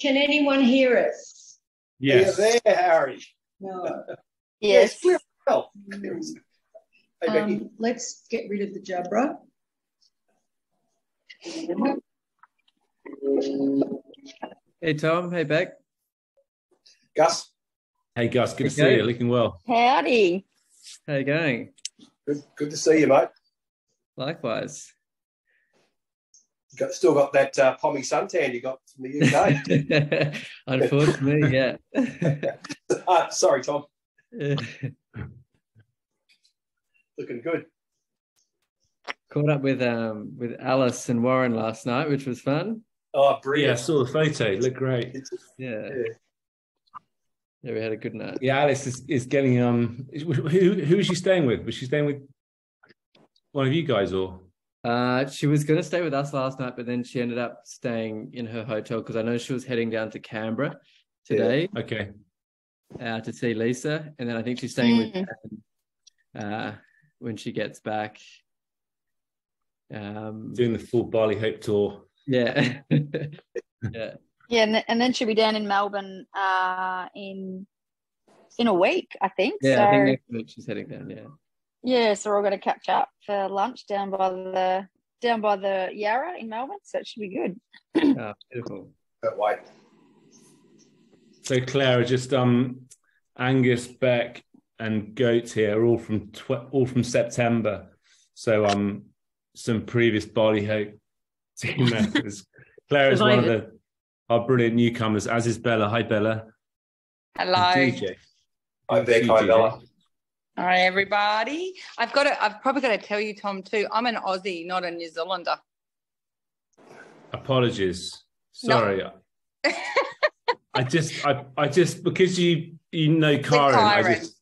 Can anyone hear us? Yes. You're there, Harry. No. Yes. clear as well. Um, let's get rid of the Jabra. Hey Tom, hey Beck. Gus, Hey Gus, good to see Okay. you. Looking well. Howdy. How you going? good, good to see you, mate. Likewise. Got, still got that uh, pommy suntan you got from the UK. Unfortunately, yeah. uh, sorry, Tom. Looking good. Caught up with um with Alice and Warren last night, which was fun. Oh, Yeah, I saw the photo. Looked great. Yeah. yeah. Yeah, we had a good night. Yeah, Alice is, is getting um. Who who is she staying with? Was she staying with one of you guys or? Uh, she was going to stay with us last night, but then she ended up staying in her hotel because I know she was heading down to Canberra today Okay. uh, to see Lisa, and then I think she's staying with Mm. Dan, uh, when she gets back. Um, Doing the full Bali Hope tour. yeah, yeah, Yeah, and, th- and then she'll be down in Melbourne uh, in in a week, I think. yeah. so I think next week she's heading down. Yeah, yeah, so we're all going to catch up for lunch down by the down by the Yarra in Melbourne. So it should be good. oh, beautiful. But wait. So Clara, just um, Angus, Beck, and Goat here are all from tw- all from September. So um, some previous Bali Hope team members. Claire is one of the our brilliant newcomers, as is Bella. Hi, Bella. Hello. And DJ. Hi, Beck. Hi, DJ. Hi, everybody. I've got to, I've probably got to tell you, Tom, too. I'm an Aussie, not a New Zealander. Apologies. Sorry. I just, I, I just because you you know Karen. I just,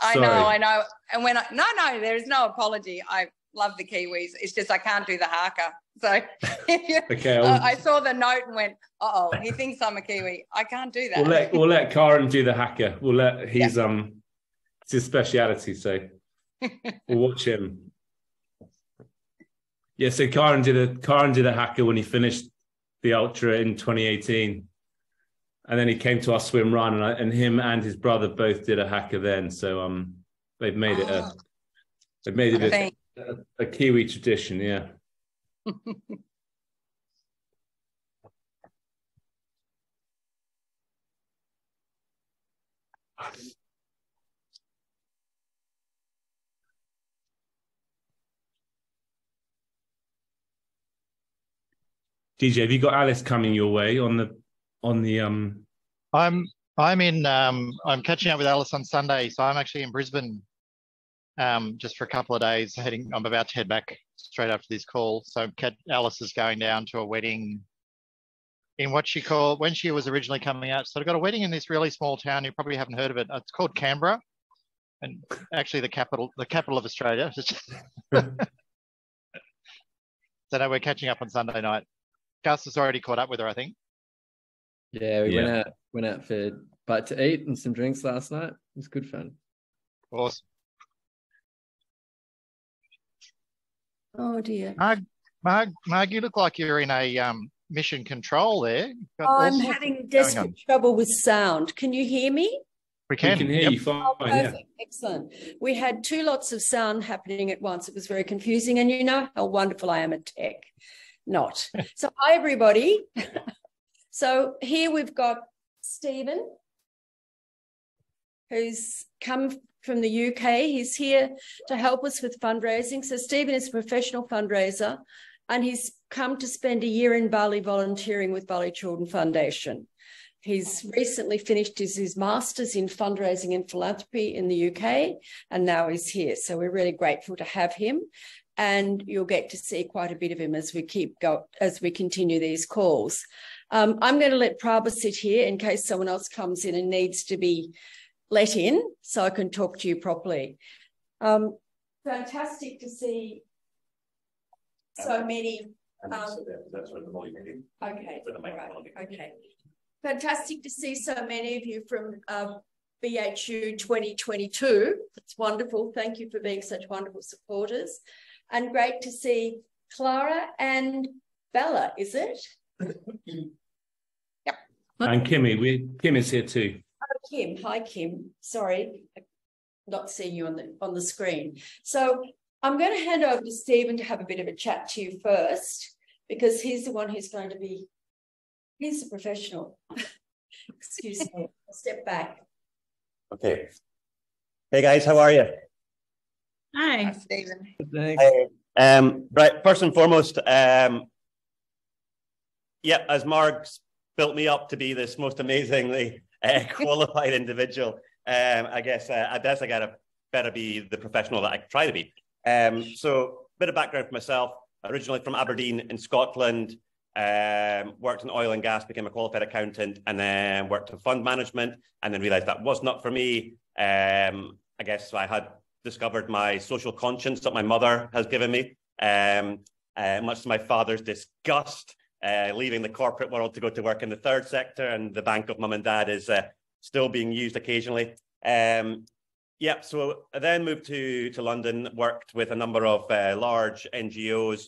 I know, I know. And when I, no, no, there is no apology. I love the Kiwis. It's just I can't do the haka. So okay. uh, I'll, saw the note and went, uh oh, he thinks I'm a Kiwi. I can't do that. we'll let we'll let Karen do the haka. We'll let he's um it's his speciality. So we'll watch him. Yeah. So Karen did a Karen did a haka when he finished the ultra in 2018. And then he came to our swim run, and, I, and him and his brother both did a haka then. So um, they've made it a they've made it a, a, a Kiwi tradition. Yeah. DJ, have you got Alice coming your way on the on the um? I'm I'm in um I'm catching up with Alice on Sunday, so I'm actually in Brisbane um just for a couple of days heading I'm about to head back straight after this call. So Alice is going down to a wedding in what she called when she was originally coming out. So I've got a wedding in this really small town. You probably haven't heard of it. It's called Canberra, and actually the capital the capital of Australia. so now we're catching up on Sunday night. Gus has already caught up with her, I think. Yeah, we went out went out for bite to eat and some drinks last night. It was good fun. Awesome. Oh dear. Marg, Marg, Marg, you look like you're in a um, mission control there. You've got all I'm having desperate trouble with sound. Can you hear me? We can, We can. can hear Yep. you fine. Oh, yeah. perfect. Excellent. We had two lots of sound happening at once. It was very confusing. And you know how wonderful I am at tech. Not. So, hi, everybody. so, here we've got Stephen, who's come from the UK. He's here to help us with fundraising. So, Stephen is a professional fundraiser and he's come to spend a year in Bali volunteering with Bali Children Foundation. He's recently finished his, his master's in fundraising and philanthropy in the UK, and now he's here. So we're really grateful to have him, and you'll get to see quite a bit of him as we keep go as we continue these calls. Um, I'm going to let Prabha sit here in case someone else comes in and needs to be let in, so I can talk to you properly. Um, fantastic to see so many um, Okay, okay. Fantastic to see so many of you from um, BHU 2022. It's wonderful. Thank you for being such wonderful supporters. And great to see Clara and Bella, is it? Yep. And Kimmy, we Kim is here too. Oh, Kim, hi Kim. Sorry, not seeing you on the on the screen. So I'm going to hand over to Stephen to have a bit of a chat to you first, because he's the one who's going to be. He's the professional. Excuse me. I'll step back. Okay. Hey guys, how are you? Hi, Hi. Thanks. Hi. Um, right, first and foremost, um, yeah, as Marg's built me up to be this most amazingly uh, qualified individual, um, I guess uh, I guess I gotta better be the professional that I try to be. Um, so, a bit of background for myself. Originally from Aberdeen in Scotland, um, worked in oil and gas, became a qualified accountant, and then worked in fund management, and then realised that was not for me. Um, I guess I had discovered my social conscience that my mother has given me, um, uh, much to my father's disgust. Uh, leaving the corporate world to go to work in the third sector, and the bank of mum and dad is uh, still being used occasionally. Um, yeah, so I then moved to to London, worked with a number of uh, large NGOs,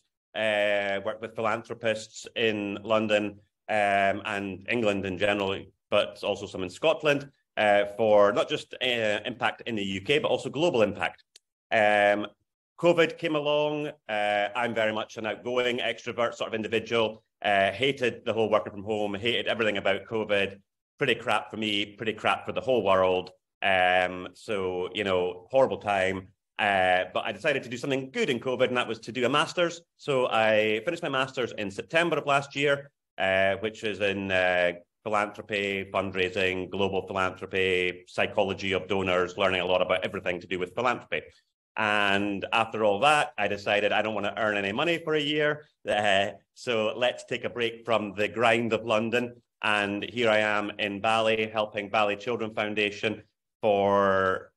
uh, worked with philanthropists in London um, and England in general, but also some in Scotland uh, for not just uh, impact in the UK, but also global impact. Um, COVID came along. Uh, I'm very much an outgoing extrovert sort of individual. Uh, hated the whole working from home, hated everything about COVID. Pretty crap for me, pretty crap for the whole world. Um, so, you know, horrible time. Uh, but I decided to do something good in COVID, and that was to do a master's. So I finished my master's in September of last year, uh, which is in uh, philanthropy, fundraising, global philanthropy, psychology of donors, learning a lot about everything to do with philanthropy. And after all that, I decided I don't want to earn any money for a year. Uh, so let's take a break from the grind of London. And here I am in Bali, helping Bali Children Foundation for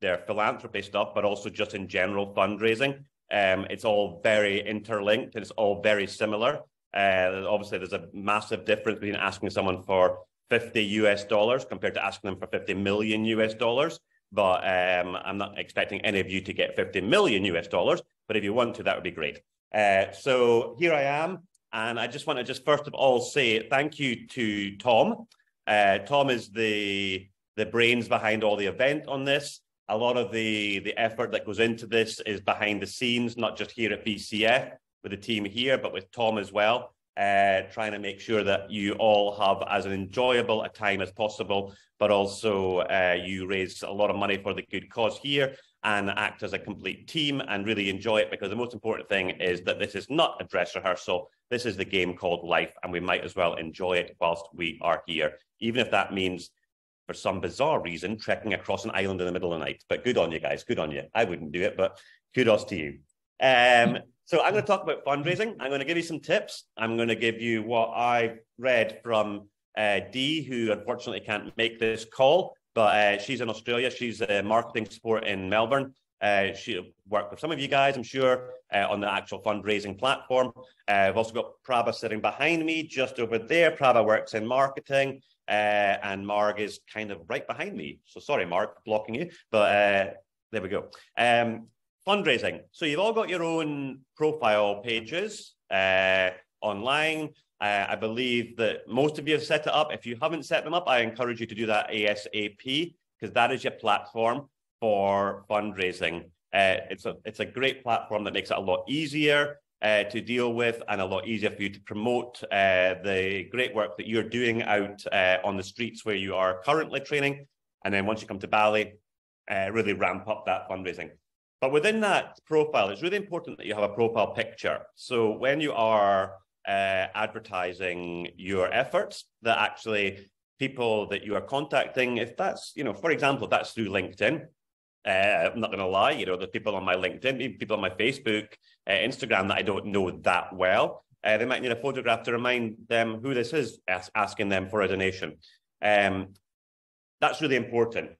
their philanthropy stuff, but also just in general fundraising. Um, it's all very interlinked and it's all very similar. Uh, obviously, there's a massive difference between asking someone for 50 US dollars compared to asking them for 50 million US dollars. But um, I'm not expecting any of you to get 50 million US dollars. But if you want to, that would be great. Uh, so here I am. And I just want to just first of all say thank you to Tom. Uh, Tom is the, the brains behind all the event on this. A lot of the, the effort that goes into this is behind the scenes, not just here at BCF with the team here, but with Tom as well, uh, trying to make sure that you all have as an enjoyable a time as possible, but also uh, you raise a lot of money for the good cause here and act as a complete team and really enjoy it because the most important thing is that this is not a dress rehearsal. This is the game called life, and we might as well enjoy it whilst we are here, even if that means for some bizarre reason, trekking across an island in the middle of the night. But good on you guys, good on you. I wouldn't do it, but kudos to you. Um, so I'm going to talk about fundraising. I'm going to give you some tips. I'm going to give you what I read from uh, Dee, who unfortunately can't make this call, but uh, she's in Australia. She's a marketing support in Melbourne. Uh, she worked with some of you guys, I'm sure, uh, on the actual fundraising platform. Uh, I've also got Prabha sitting behind me, just over there. Prabha works in marketing, uh, and Marg is kind of right behind me. So sorry, Marg, blocking you, but uh, there we go. Um, fundraising. So you've all got your own profile pages uh, online. Uh, I believe that most of you have set it up. If you haven't set them up, I encourage you to do that ASAP because that is your platform for fundraising. Uh, it's a it's a great platform that makes it a lot easier uh, to deal with and a lot easier for you to promote uh, the great work that you're doing out uh, on the streets where you are currently training. And then once you come to Bali, uh, really ramp up that fundraising. But within that profile, it's really important that you have a profile picture. So when you are uh, advertising your efforts, that actually people that you are contacting, if that's, you know, for example, if that's through LinkedIn, uh, I'm not going to lie, you know, the people on my LinkedIn, people on my Facebook, uh, Instagram that I don't know that well. Uh, they might need a photograph to remind them who this is, as- asking them for a donation. Um, that's really important.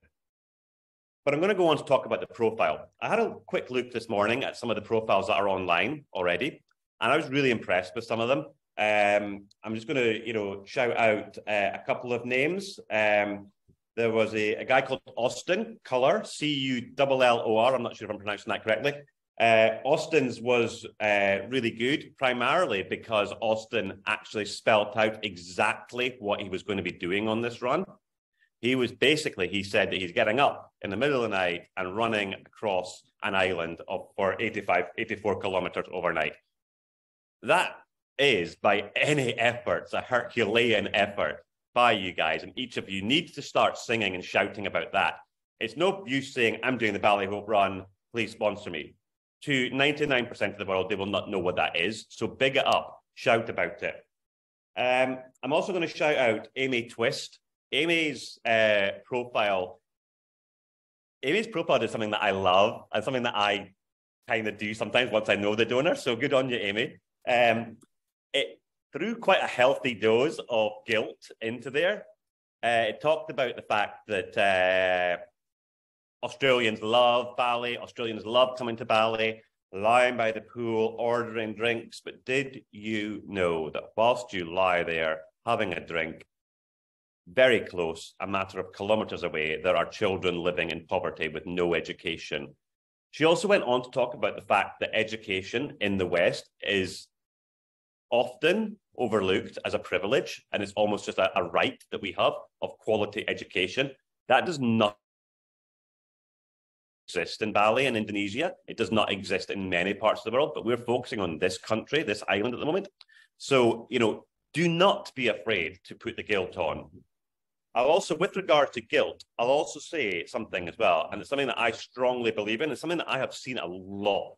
But I'm going to go on to talk about the profile. I had a quick look this morning at some of the profiles that are online already, and I was really impressed with some of them. Um, I'm just going to, you know, shout out uh, a couple of names. Um, there was a, a guy called Austin Cullor, C U L L O R. I'm not sure if I'm pronouncing that correctly. Uh, Austin's was uh, really good, primarily because Austin actually spelt out exactly what he was going to be doing on this run. He was basically, he said that he's getting up in the middle of the night and running across an island of, for 85, 84 kilometers overnight. That is, by any efforts, a Herculean effort by you guys. And each of you needs to start singing and shouting about that. It's no use saying, I'm doing the Bali Hope run, please sponsor me to 99% of the world, they will not know what that is. So big it up, shout about it. Um, I'm also going to shout out Amy Twist. Amy's uh, profile, Amy's profile is something that I love and something that I kind of do sometimes once I know the donor. So good on you, Amy. Um, it threw quite a healthy dose of guilt into there. Uh, it talked about the fact that uh, Australians love Bali. Australians love coming to Bali, lying by the pool, ordering drinks. But did you know that whilst you lie there having a drink, very close, a matter of kilometers away, there are children living in poverty with no education. She also went on to talk about the fact that education in the West is often overlooked as a privilege and it's almost just a, a right that we have of quality education. That does not exist in Bali and Indonesia. It does not exist in many parts of the world, but we're focusing on this country, this island at the moment. So, you know, do not be afraid to put the guilt on. I'll also, with regard to guilt, I'll also say something as well, and it's something that I strongly believe in, and something that I have seen a lot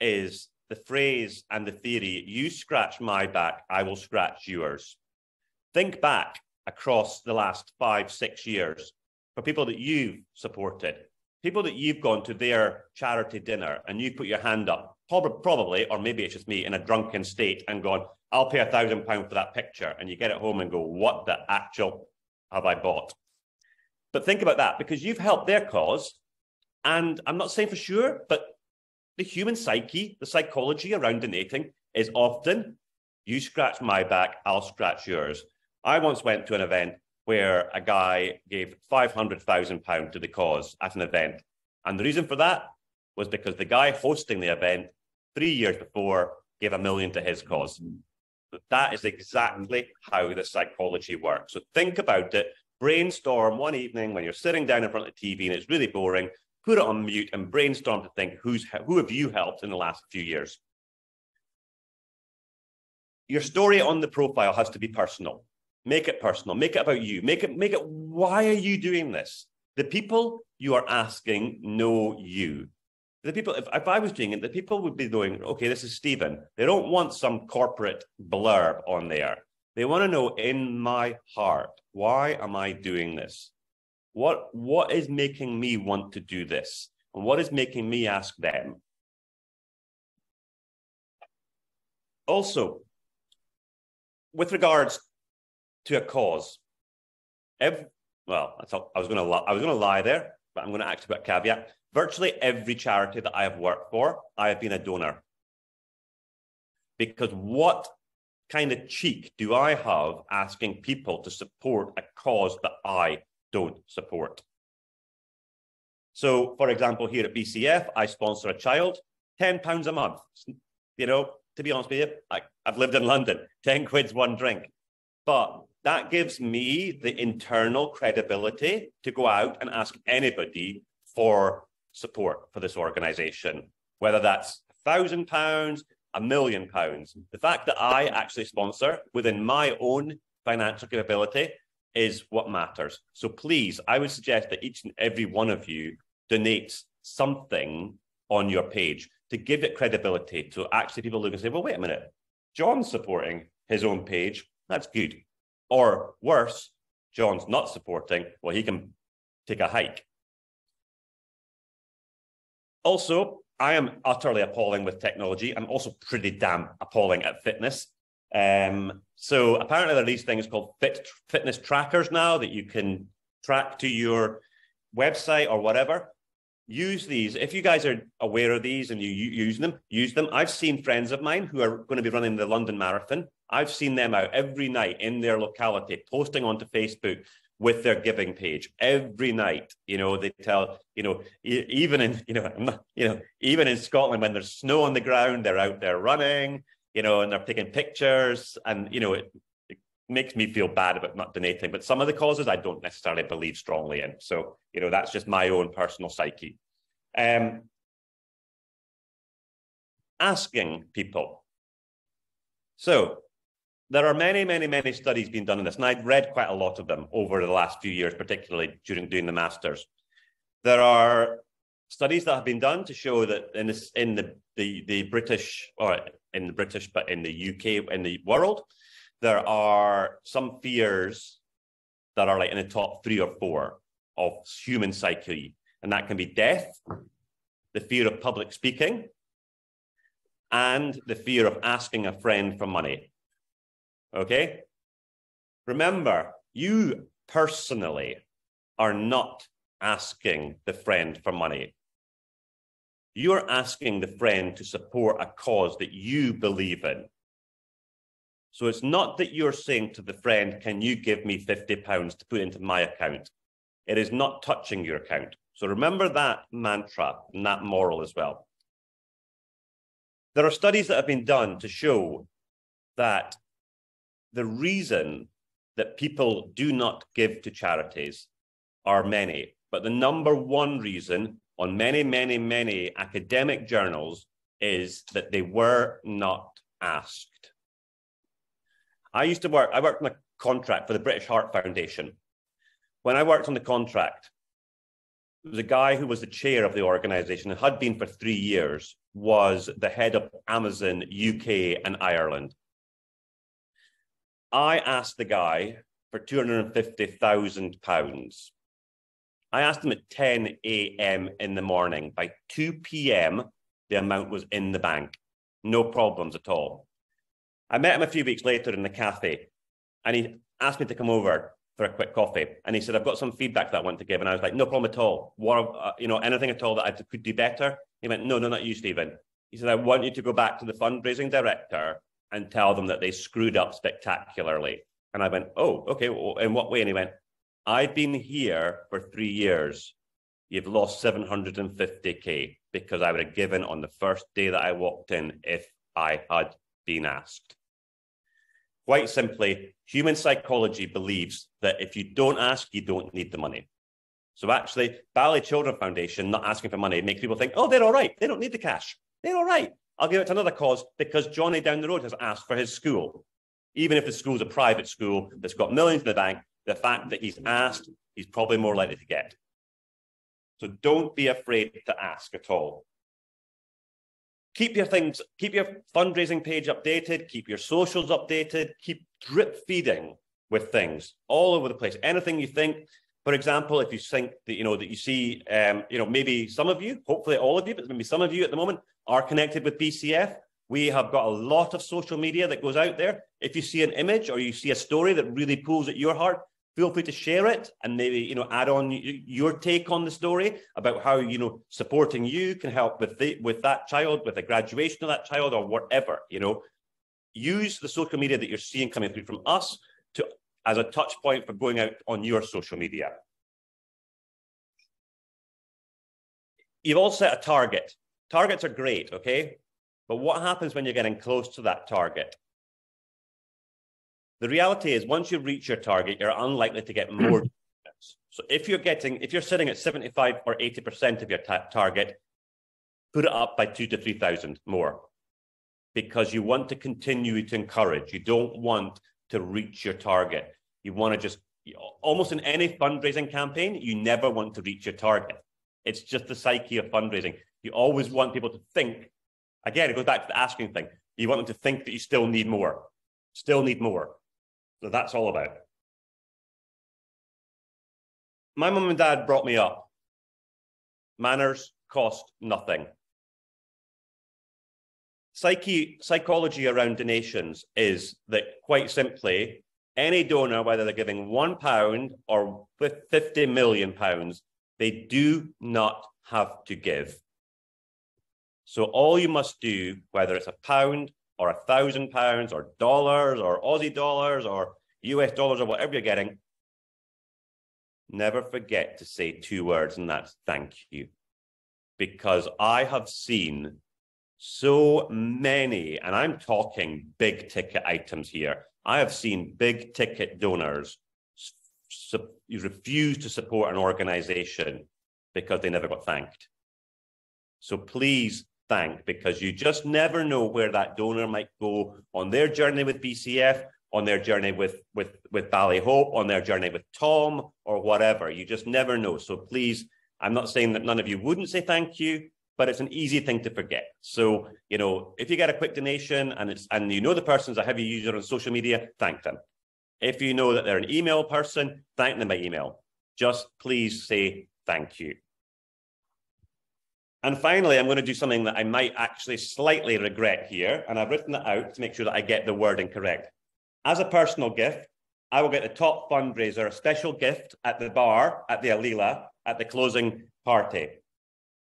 is the phrase and the theory, you scratch my back, I will scratch yours. Think back across the last five, six years for people that you've supported, people that you've gone to their charity dinner and you put your hand up, probably, or maybe it's just me, in a drunken state and gone, I'll pay a thousand pounds for that picture. And you get it home and go, what the actual have I bought? But think about that because you've helped their cause. And I'm not saying for sure, but the human psyche, the psychology around donating is often you scratch my back, I'll scratch yours. I once went to an event where a guy gave £500,000 to the cause at an event. And the reason for that was because the guy hosting the event three years before gave a million to his That is exactly how the psychology works. So think about it, brainstorm one evening when you're sitting down in front of the TV and it's really boring, put it on mute and brainstorm to think who's who have you helped in the last few years. Your story on the profile has to be personal. Make it personal. Make it about you. Make it, make it, why are you doing this? The people you are asking know you. The people, if, if I was doing it, the people would be going, okay, this is Stephen. They don't want some corporate blurb on there. They want to know in my heart, why am I doing this? What, what is making me want to do this? And what is making me ask them? Also, with regards to a cause. Every, well, I thought I was going to I was going to lie there, but I'm going to act a caveat. Virtually every charity that I have worked for, I have been a donor. Because what kind of cheek do I have asking people to support a cause that I don't support? So, for example, here at BCF, I sponsor a child, £10 a month. You know, to be honest with you, I, I've lived in London, 10 quid's one drink. But that gives me the internal credibility to go out and ask anybody for support for this organization, whether that's a thousand pounds, a million pounds. The fact that I actually sponsor within my own financial capability is what matters. So please, I would suggest that each and every one of you donates something on your page to give it credibility to actually people look and say, well, wait a minute, John's supporting his own page. That's good. Or worse, John's not supporting, well, he can take a hike. Also, I am utterly appalling with technology. I'm also pretty damn appalling at fitness. Um, so apparently there are these things called fit, fitness trackers now that you can track to your website or whatever. Use these. If you guys are aware of these and you, you use them, use them. I've seen friends of mine who are going to be running the London Marathon I've seen them out every night in their locality, posting onto Facebook with their giving page every night. You know, they tell, you know, e- even in, you know, not- you know, even in Scotland when there's snow on the ground, they're out there running, you know, and they're taking pictures, and you know, it, it makes me feel bad about not donating. But some of the causes I don't necessarily believe strongly in. So, you know, that's just my own personal psyche. Um, asking people. So there are many, many, many studies being done on this, and I've read quite a lot of them over the last few years, particularly during doing the masters. There are studies that have been done to show that in this, in the, the the British or in the British, but in the UK, in the world, there are some fears that are like in the top three or four of human psyche, and that can be death, the fear of public speaking, and the fear of asking a friend for money. Okay? Remember, you personally are not asking the friend for money. You're asking the friend to support a cause that you believe in. So it's not that you're saying to the friend, Can you give me 50 pounds to put into my account? It is not touching your account. So remember that mantra and that moral as well. There are studies that have been done to show that the reason that people do not give to charities are many, but the number one reason on many, many, many academic journals is that they were not asked. I used to work, I worked on a contract for the British Heart Foundation. When I worked on the contract, the guy who was the chair of the organization and had been for three years was the head of Amazon UK and Ireland. I asked the guy for £250,000. I asked him at 10 a.m. in the morning. By 2 p.m., the amount was in the bank. No problems at all. I met him a few weeks later in the cafe and he asked me to come over for a quick coffee. And he said, I've got some feedback that I want to give. And I was like, no problem at all. What, uh, you know, anything at all that I could do better? He went, no, no, not you, Stephen. He said, I want you to go back to the fundraising director and tell them that they screwed up spectacularly. And I went, oh, okay. Well, in what way? And he went, I've been here for three years. You've lost 750K because I would have given on the first day that I walked in if I had been asked. Quite simply, human psychology believes that if you don't ask, you don't need the money. So actually, Bali Children Foundation not asking for money makes people think, oh, they're all right. They don't need the cash. They're all right. I'll give it to another cause because Johnny down the road has asked for his school. Even if the school's a private school that's got millions in the bank, the fact that he's asked, he's probably more likely to get. So don't be afraid to ask at all. Keep your things, keep your fundraising page updated, keep your socials updated, keep drip feeding with things all over the place. Anything you think, for example, if you think that you know that you see, um, you know, maybe some of you, hopefully all of you, but maybe some of you at the moment are connected with BCF. We have got a lot of social media that goes out there. If you see an image or you see a story that really pulls at your heart, feel free to share it and maybe you know add on your take on the story about how you know supporting you can help with the, with that child with the graduation of that child or whatever you know use the social media that you're seeing coming through from us to as a touch point for going out on your social media you've all set a target targets are great okay but what happens when you're getting close to that target the reality is, once you reach your target, you're unlikely to get more. so if you're getting, if you're sitting at 75 or 80% of your ta- target, put it up by two to 3,000 more because you want to continue to encourage. You don't want to reach your target. You want to just, almost in any fundraising campaign, you never want to reach your target. It's just the psyche of fundraising. You always want people to think, again, it goes back to the asking thing. You want them to think that you still need more, still need more. So that's all about. My mum and dad brought me up. Manners cost nothing. Psyche, psychology around donations is that quite simply, any donor, whether they're giving one pound or 50 million pounds, they do not have to give. So all you must do, whether it's a pound or a thousand pounds or dollars or Aussie dollars or US dollars or whatever you're getting, never forget to say two words, and that's thank you. Because I have seen so many, and I'm talking big ticket items here. I have seen big ticket donors refuse to support an organization because they never got thanked. So please thank because you just never know where that donor might go on their journey with BCF, on their journey with with with Bali Hope, on their journey with Tom or whatever. You just never know. So please, I'm not saying that none of you wouldn't say thank you, but it's an easy thing to forget. So, you know, if you get a quick donation and it's and you know the person's a heavy user on social media, thank them. If you know that they're an email person, thank them by email. Just please say thank you. And finally, I'm going to do something that I might actually slightly regret here, and I've written it out to make sure that I get the wording correct. As a personal gift, I will get the top fundraiser a special gift at the bar at the Alila at the closing party.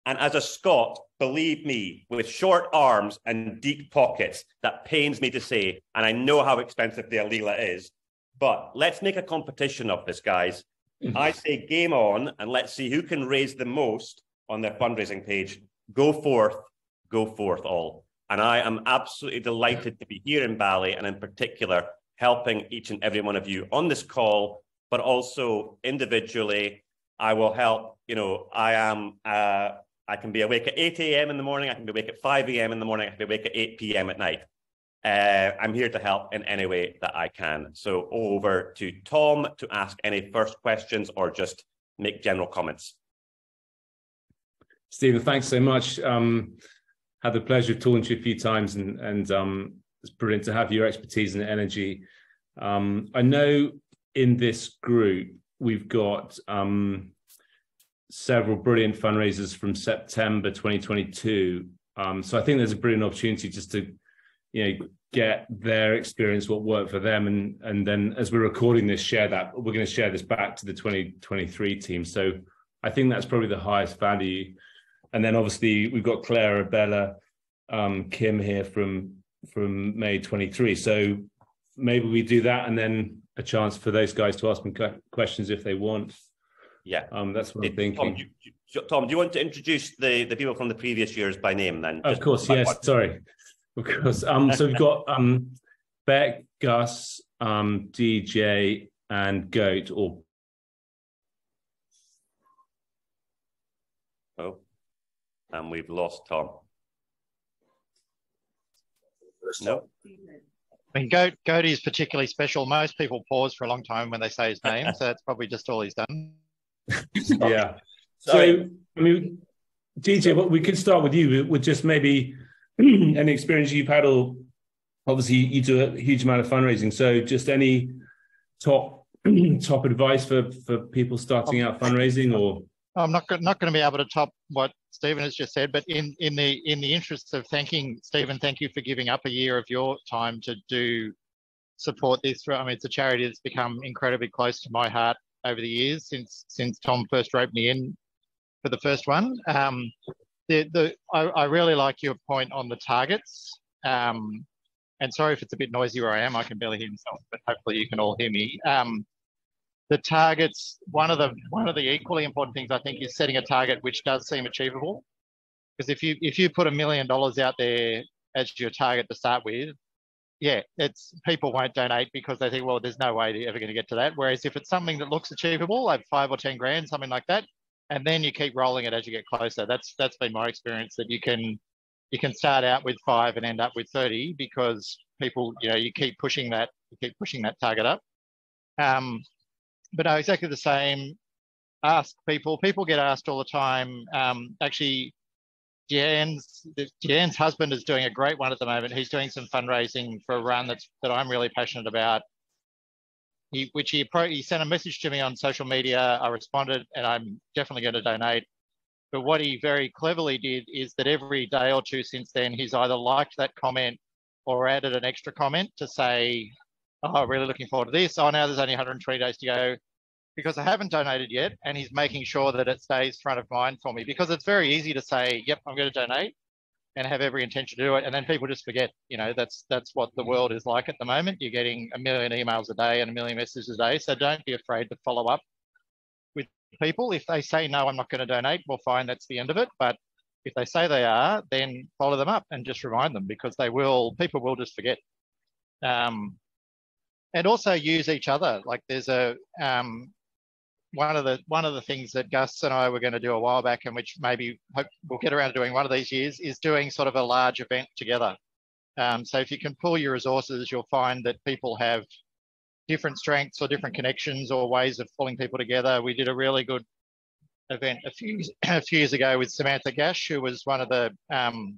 And as a Scot, believe me, with short arms and deep pockets, that pains me to say, and I know how expensive the Alila is, but let's make a competition of this, guys. Mm-hmm. I say game on, and let's see who can raise the most on their fundraising page. Go forth, go forth all. And I am absolutely delighted to be here in Bali and in particular helping each and every one of you on this call, but also individually. I will help, you know, I am, uh, I can be awake at 8 a.m. in the morning, I can be awake at 5 a.m. in the morning, I can be awake at 8 p.m. at night. Uh, I'm here to help in any way that I can. So over to Tom to ask any first questions or just make general comments. Stephen, thanks so much. Um, had the pleasure of talking to you a few times, and and um, it's brilliant to have your expertise and energy. Um, I know in this group we've got um, several brilliant fundraisers from September 2022. Um, so I think there's a brilliant opportunity just to, you know, get their experience, what worked for them, and and then as we're recording this, share that. We're going to share this back to the 2023 team. So I think that's probably the highest value and then obviously we've got Clara, Bella, um, Kim here from from May 23. So maybe we do that, and then a chance for those guys to ask me questions if they want. Yeah, um, that's what I'm thinking. Tom do, you, Tom, do you want to introduce the the people from the previous years by name then? Of course, yes. One. Sorry, of course. Um, so we've got um, Beck, Gus, um, DJ, and Goat, or oh and we've lost Tom. No. I mean, Goat, Goat is particularly special. Most people pause for a long time when they say his name, so that's probably just all he's done. yeah. So, I mean, DJ, what we could start with you with just maybe any experience you've had, or obviously you do a huge amount of fundraising. So, just any top top advice for for people starting oh. out fundraising, or I'm not not going to be able to top what Stephen has just said, but in in the in the interest of thanking Stephen, thank you for giving up a year of your time to do support this. I mean, it's a charity that's become incredibly close to my heart over the years since since Tom first roped me in for the first one. Um, the the I, I really like your point on the targets. Um, and sorry if it's a bit noisy where I am. I can barely hear myself, but hopefully you can all hear me. Um, the targets one of the one of the equally important things i think is setting a target which does seem achievable. Because if you if you put a million dollars out there as your target to start with yeah it's people won't donate because they think well there's no way they're ever going to get to that. Whereas if it's something that looks achievable like five or ten grand something like that and then you keep rolling it as you get closer that's that's been my experience that you can you can start out with five and end up with 30 because people you know you keep pushing that you keep pushing that target up. Um, but no, exactly the same. Ask people. People get asked all the time. Um, actually, Jan's Jan's husband is doing a great one at the moment. He's doing some fundraising for a run that's that I'm really passionate about. He, which he he sent a message to me on social media. I responded, and I'm definitely going to donate. But what he very cleverly did is that every day or two since then, he's either liked that comment or added an extra comment to say, oh, really looking forward to this. Oh, now there's only 120 days to go because I haven't donated yet. And he's making sure that it stays front of mind for me because it's very easy to say, yep, I'm going to donate and have every intention to do it. And then people just forget, you know, that's, that's what the world is like at the moment. You're getting a million emails a day and a million messages a day. So don't be afraid to follow up with people. If they say no, I'm not going to donate, well, fine, that's the end of it. But if they say they are, then follow them up and just remind them because they will. People will just forget. Um, and also use each other. Like there's a um, one of the one of the things that Gus and I were going to do a while back, and which maybe hope we'll get around to doing one of these years, is doing sort of a large event together. Um, so if you can pull your resources, you'll find that people have different strengths or different connections or ways of pulling people together. We did a really good event a few a few years ago with Samantha Gash, who was one of the um,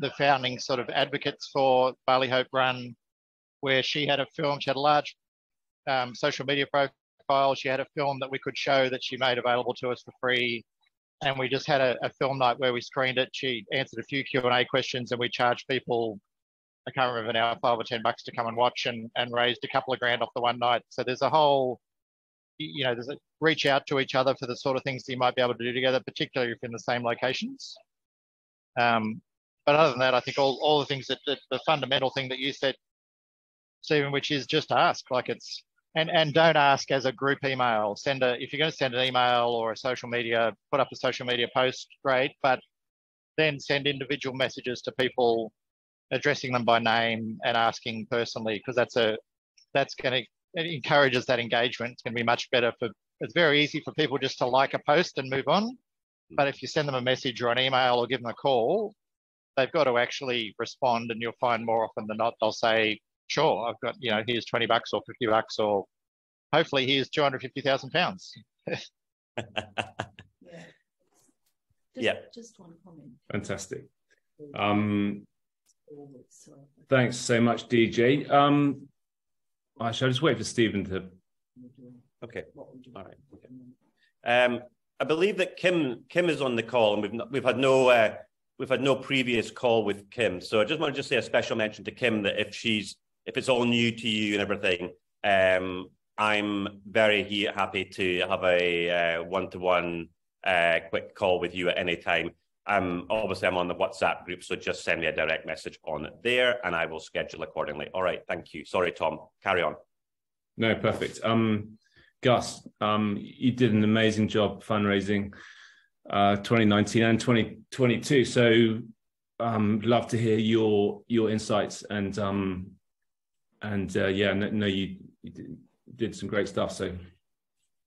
the founding sort of advocates for Bali Hope Run, where she had a film. She had a large um, social media profile. She had a film that we could show that she made available to us for free. And we just had a, a film night where we screened it. She answered a few Q and A questions, and we charged people I can't remember now, five or 10 bucks to come and watch and, and raised a couple of grand off the one night. So there's a whole, you know, there's a reach out to each other for the sort of things that you might be able to do together, particularly if in the same locations. Um, but other than that, I think all, all the things that, that the fundamental thing that you said, Stephen, which is just ask, like it's, and, and don't ask as a group email. Send a, if you're going to send an email or a social media, put up a social media post, great, but then send individual messages to people addressing them by name and asking personally because that's a that's going to it encourages that engagement. It's going to be much better for. It's very easy for people just to like a post and move on, but if you send them a message or an email or give them a call, they've got to actually respond, and you'll find more often than not they'll say, "Sure, I've got you know here's twenty bucks or fifty bucks or hopefully here's two hundred fifty thousand pounds." yeah. Just, yeah. Just one comment. Fantastic. Um, Thanks so much, DJ. Um, I shall just wait for Stephen to. Okay. All right. Okay. Um, I believe that Kim Kim is on the call, and we've not, we've had no uh, we've had no previous call with Kim. So I just want to just say a special mention to Kim that if she's if it's all new to you and everything, um, I'm very happy to have a one to one quick call with you at any time. Um, obviously, I'm on the WhatsApp group, so just send me a direct message on there, and I will schedule accordingly. All right, thank you. Sorry, Tom. Carry on. No, perfect. Um, Gus, um, you did an amazing job fundraising, uh, 2019 and 2022. So, um, love to hear your your insights and um, and uh, yeah, no, no you, you did some great stuff. So,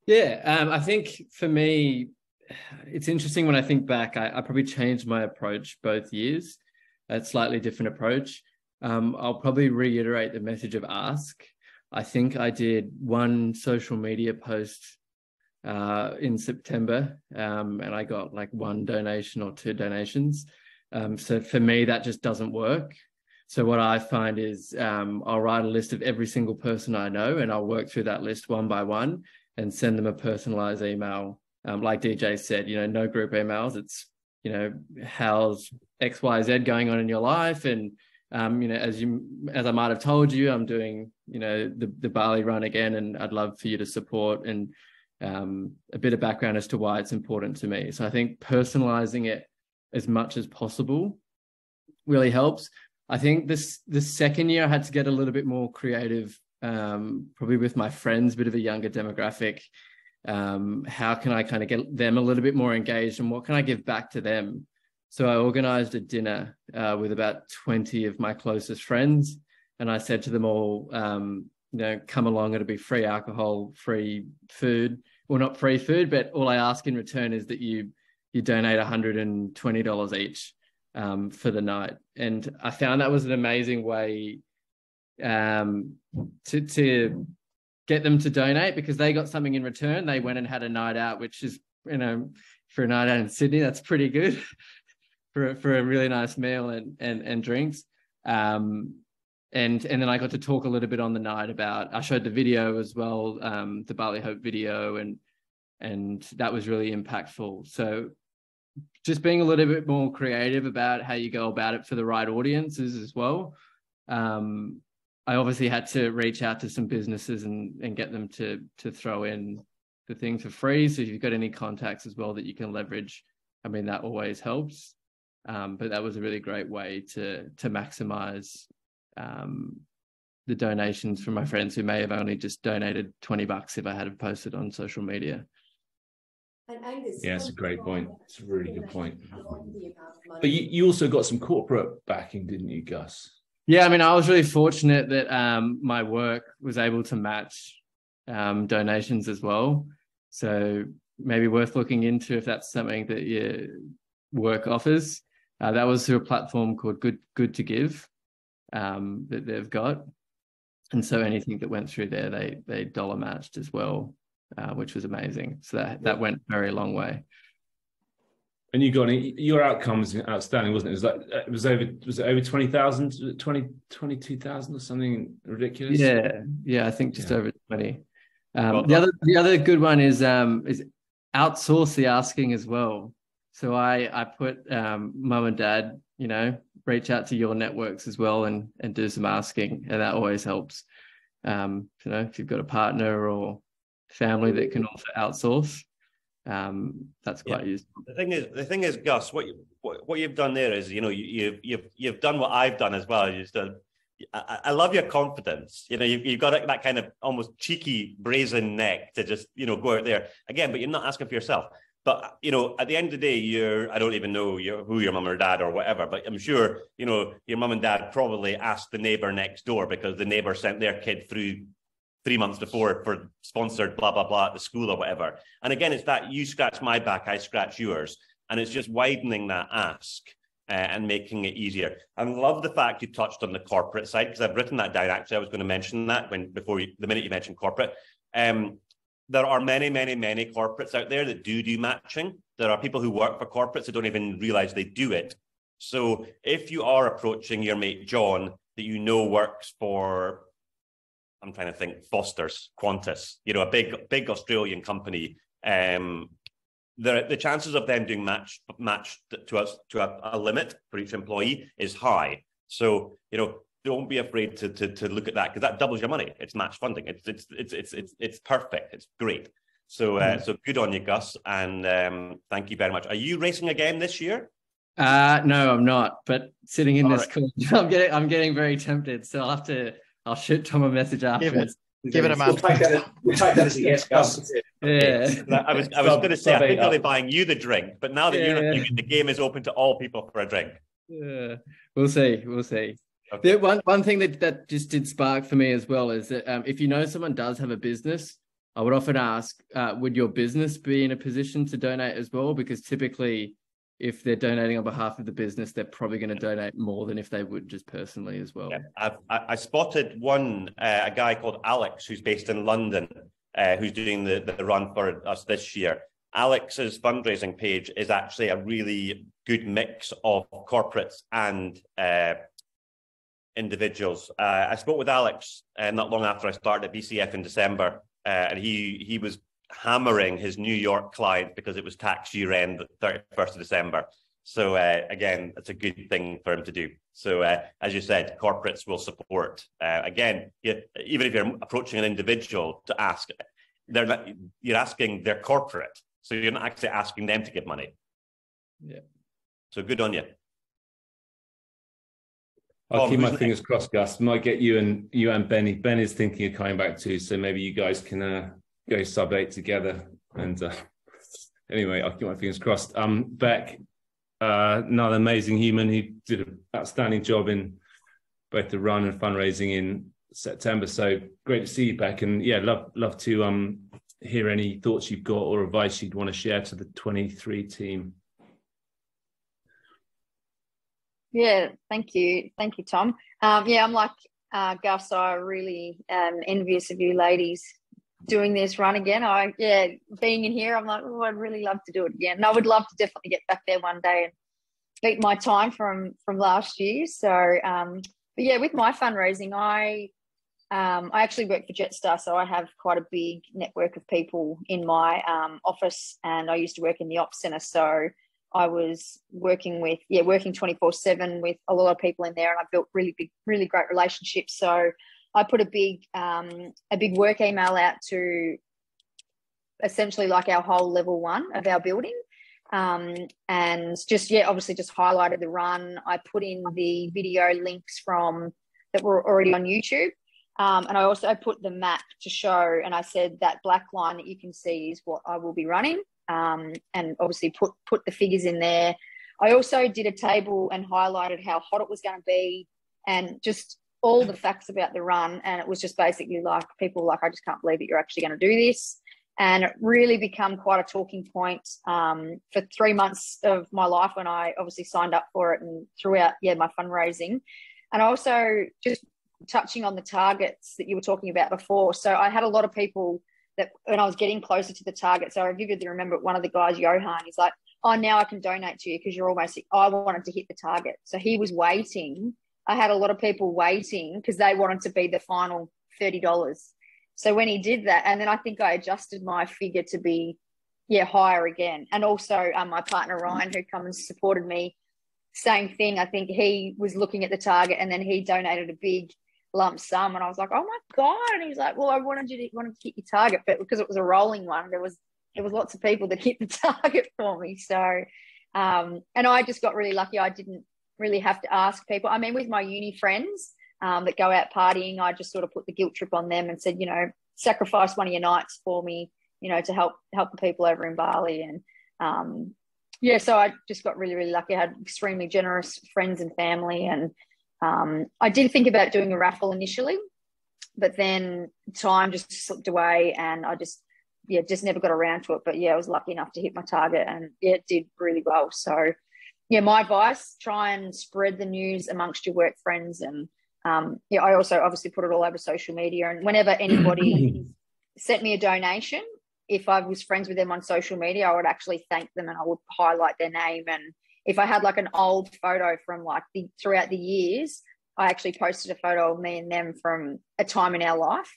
yeah, um, I think for me, it's interesting when I think back, I, I, probably changed my approach both years, a slightly different approach. Um, I'll probably reiterate the message of ask. I think I did one social media post uh, in September, um, and I got like one donation or two donations. Um, so for me, that just doesn't work. So what I find is um, I'll write a list of every single person I know, and I'll work through that list one by one and send them a personalized email um, like DJ said, you know, no group emails. It's you know, how's X, Y, Z going on in your life, and um, you know, as you as I might have told you, I'm doing you know the the Bali run again, and I'd love for you to support and um, a bit of background as to why it's important to me. So I think personalizing it as much as possible really helps. I think this the second year I had to get a little bit more creative, um, probably with my friends, a bit of a younger demographic um, how can I kind of get them a little bit more engaged and what can I give back to them? So I organized a dinner uh, with about 20 of my closest friends. And I said to them all, um, you know, come along, it'll be free alcohol, free food. Well, not free food, but all I ask in return is that you you donate $120 each um, for the night. And I found that was an amazing way um, to, to get them to donate because they got something in return. They went and had a night out, which is, you know, for a night out in Sydney, that's pretty good for, for a really nice meal and, and, and drinks. Um, and, and then I got to talk a little bit on the night about, I showed the video as well, um, the Bali Hope video, and, and that was really impactful. So just being a little bit more creative about how you go about it for the right audiences as well. Um, I obviously had to reach out to some businesses and and get them to to throw in the thing for free. So if you've got any contacts as well that you can leverage, I mean that always helps. Um, but that was a really great way to to maximize um, the donations from my friends who may have only just donated 20 bucks if I had posted on social media. Yeah, it's a great point. It's a really good point. But you, you also got some corporate backing, didn't you, Gus? Yeah, I mean, I was really fortunate that um, my work was able to match um, donations as well. So maybe worth looking into if that's something that your work offers. Uh, that was through a platform called Good Good to Give um, that they've got, and so anything that went through there, they they dollar matched as well, uh, which was amazing. So that that went very long way. And you got any, your outcome was outstanding, wasn't it? It was like it was over was it over 20,000, 20, 22,000 or something ridiculous? Yeah, yeah, I think just Yeah. over 20. Um, Well the other the other good one is um is outsource the asking as well. So I I put um mum and dad, you know, reach out to your networks as well and and do some asking, and that always helps. Um, you know, if you've got a partner or family that can also outsource, um, that's Yeah. quite useful. The thing is, the thing is, Gus, what you what, what you've done there is, you know, you, you've you've you've done what I've done as well. You've done. I, I love your confidence. You know, you've, you've got that kind of almost cheeky, brazen neck to just you know go out there again. But you're not asking for yourself. But you know, at the end of the day, you're I don't even know who your mum or dad or whatever. But I'm sure you know your mum and dad probably asked the neighbour next door because the neighbour sent their kid through three months before for sponsored blah blah blah at the school or whatever. And again, it's that you scratch my back, I scratch yours, and it's just widening that ask uh, and making it easier. I love the fact you touched on the corporate side because I've written that down. Actually, I was going to mention that when before you, the minute you mentioned corporate. Um, there are many, many, many corporates out there that do do matching. There are people who work for corporates that don't even realize they do it. So if you are approaching your mate John that you know works for I'm trying to think Foster's, Qantas, you know, a big, big Australian company. Um, the the chances of them doing match match to us to a, a limit for each employee is high. So you know, don't be afraid to to, to look at that because that doubles your money. It's match funding. It's it's it's it's it's, it's perfect. It's great. So uh, so good on you, Gus, and um, thank you very much. Are you racing again this year? Uh no, I'm not. But sitting in All this call, I'm getting I'm getting very tempted. So I'll have to I'll shoot Tom a message afterwards. give it a We'll take that, we'll take that as a yes, Gus. Yeah. I was I was going to say I sub think eight I'll be buying you the drink, but now that you're Yeah. you, the game is open to all people for a drink. Yeah, we'll see. We'll see. Okay. The one one thing that that just did spark for me as well is that um, if you know someone does have a business, I would often ask, uh, would your business be in a position to donate as well? Because typically, if they're donating on behalf of the business, they're probably going to donate more than if they would just personally as well. Yeah, I've, I, spotted one uh, a guy called Alex who's based in London, uh, who's doing the, the run for us this year. Alex's fundraising page is actually a really good mix of corporates and uh, individuals. Uh, I spoke with Alex uh, not long after I started at BCF in December, uh, and he he was hammering his New York client because it was tax year end, the thirty first of December. So uh, again, it's a good thing for him to do. So uh, as you said, corporates will support. Uh, again, you, even if you're approaching an individual to ask, they're not, you're asking their corporate, so you're not actually asking them to give money. Yeah. So good on you. I'll Tom, keep my fingers crossed, Gus. Might get you and you and Benny. Ben is thinking of coming back too, so maybe you guys can uh, go sub eight together. And uh, anyway, I'll keep my fingers crossed. Um, Beck, uh, another amazing human who did an outstanding job in both the run and fundraising in September. So great to see you back, and yeah, love love to um hear any thoughts you've got or advice you'd want to share to the twenty three team. Yeah, thank you. Thank you, Tom. Um, yeah, I'm like uh, Gus, I really am envious of you ladies doing this run again. I, yeah, being in here, I'm like, oh, I'd really love to do it again. And I would love to definitely get back there one day and beat my time from from last year. So, um, but yeah, with my fundraising, I um, I actually work for Jetstar, so I have quite a big network of people in my um, office, and I used to work in the ops center. So I was working with, yeah, working 24 7 with a lot of people in there, and I built really big, really great relationships. So I put a big, um, a big work email out to essentially like our whole level one of our building. Um, and just, yeah, obviously just highlighted the run. I put in the video links from that were already on YouTube. Um, and I also put the map to show, and I said that black line that you can see is what I will be running, um, and obviously put put the figures in there. I also did a table and highlighted how hot it was going to be, and just all the facts about the run. And it was just basically like people like, I just can't believe that you're actually going to do this. And it really become quite a talking point um, for three months of my life when I obviously signed up for it and throughout, yeah, my fundraising. And also just touching on the targets that you were talking about before. So I had a lot of people that when I was getting closer to the target. So I vividly remember one of the guys, Johan, he's like, oh, now I can donate to you because you're almost, I wanted to hit the target. So he was waiting. I had a lot of people waiting because they wanted to be the final $30. So when he did that, and then I think I adjusted my figure to be, yeah, higher again. And also um, my partner, Ryan, who come and supported me, same thing. I think he was looking at the target and then he donated a big lump sum. And I was like, oh my God. And he was like, well, I wanted you to, wanted to hit your target. But because it was a rolling one, there was there was lots of people that hit the target for me. So, um, and I just got really lucky. I didn't really have to ask people. I mean, with my uni friends um, that go out partying, I just sort of put the guilt trip on them and said, you know, sacrifice one of your nights for me, you know, to help help the people over in Bali. And um, yeah, so I just got really, really lucky. I had extremely generous friends and family, and um, I did think about doing a raffle initially, but then time just slipped away, and I just yeah, just never got around to it. But yeah, I was lucky enough to hit my target and yeah, it did really well. So yeah, my advice, try and spread the news amongst your work friends. And um, yeah, I also obviously put it all over social media. And whenever anybody sent me a donation, if I was friends with them on social media, I would actually thank them and I would highlight their name. And if I had like an old photo from like the throughout the years, I actually posted a photo of me and them from a time in our life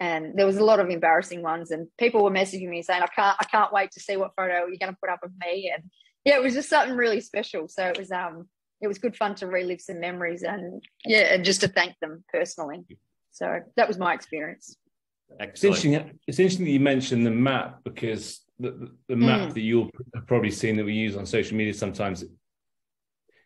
and there was a lot of embarrassing ones and people were messaging me saying i can't i can't wait to see what photo you're going to put up of me and yeah it was just something really special. So it was um it was good fun to relive some memories and yeah and just to thank them personally. So that was my experience. It's interesting it's interesting that you mentioned the map because the, the, the map mm. that you'll have probably seen that we use on social media sometimes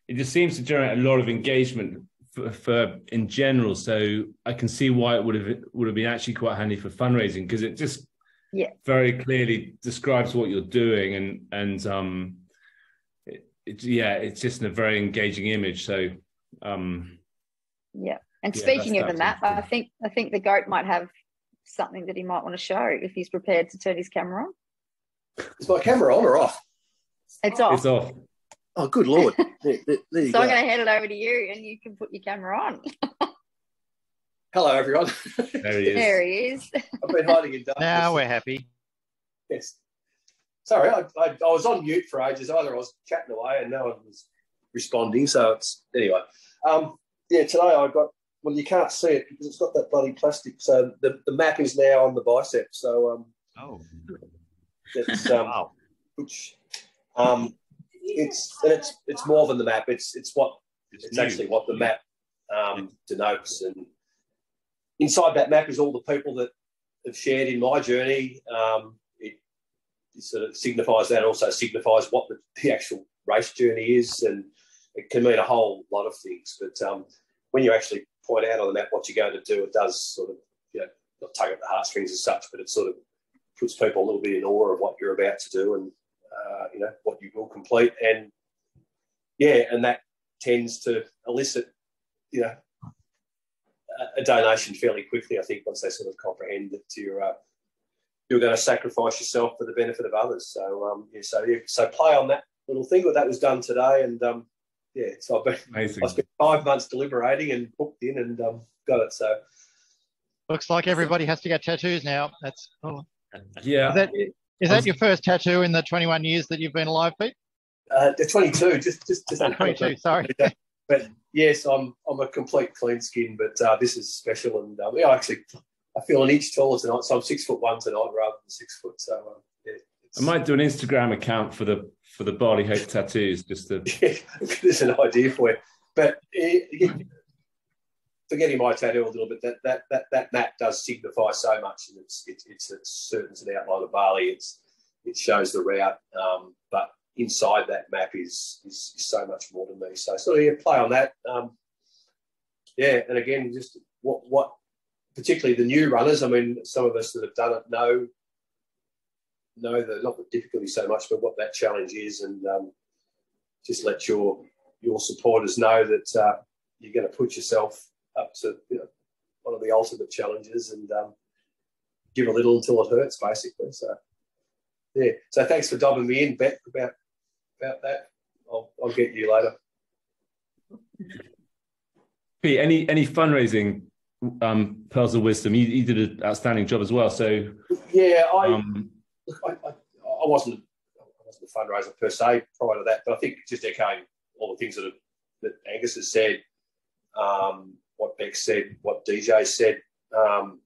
it just seems to generate a lot of engagement for, for, in general. So I can see why it would have would have been actually quite handy for fundraising because it just yeah. very clearly describes what you're doing and and um it, it, yeah it's just a very engaging image. So um yeah. And yeah, speaking of the map, I think I think the goat might have something that he might want to show if he's prepared to turn his camera on. Is my camera on or off? It's off. It's off. Oh, good lord! There, there, there so go. I'm going to hand it over to you, and you can put your camera on. Hello, everyone. There he is. There he is. I've been hiding in darkness. Now we're happy. Yes. Sorry, I, I, I, was on mute for ages. Either I was chatting away and no one was responding. So it's anyway. Um, yeah, today I got. Well, you can't see it because it's got that bloody plastic. So the, the map is now on the bicep. So um, oh, it's um, wow. which um, it's and it's it's more than the map. It's it's what it's, it's actually what the map um, denotes, and inside that map is all the people that have shared in my journey. Um, sort of signifies that, also signifies what the, the, actual race journey is, and it can mean a whole lot of things. But um, when you actually point out on the map what you're going to do, it does sort of you know not tug at the heartstrings as such, but it sort of puts people a little bit in awe of what you're about to do and uh, you know, what you will complete. And yeah, and that tends to elicit, you know, a, a donation fairly quickly. I think once they sort of comprehend that you're uh, you're going to sacrifice yourself for the benefit of others. So um, yeah, so yeah, so play on that little thing. But that was done today, and um, yeah, so I've been Amazing. I spent five months deliberating and booked in and um, got it. So looks like everybody has to get tattoos now. That's oh. yeah. Is that, is that your first tattoo in the 21 years that you've been alive, Pete? Uh, 22, just just just 22. Sorry, but yes, I'm I'm a complete clean skin, but uh, this is special, and um, yeah, actually, I feel an inch taller tonight, so I'm six foot one tonight rather than six foot. So um, yeah, I might do an Instagram account for the for the Bali Hope tattoos, just to. yeah, there's an idea for you, but. It, forgetting my tattoo a little bit, that that that, that map does signify so much, and it's it's it's, it's certain to the outline of Bali. It's it shows the route, um, but inside that map is, is, is so much more to me. So sort of yeah, play on that. Um, yeah, and again, just what what particularly the new runners. I mean, some of us that have done it know know the not the difficulty so much, but what that challenge is, and um, just let your your supporters know that uh, you're going to put yourself up to you know one of the ultimate challenges and um, give a little until it hurts, basically. So yeah. So thanks for dobbing me in, Beck, about about that. I'll, I'll get you later. Pete, any any fundraising um, pearls of wisdom? You, you, did an outstanding job as well. So yeah, I, um, I, I, I wasn't I wasn't a fundraiser per se prior to that, but I think just echoing all the things that, that Angus has said, um, what Beck said, what DJ said. Um,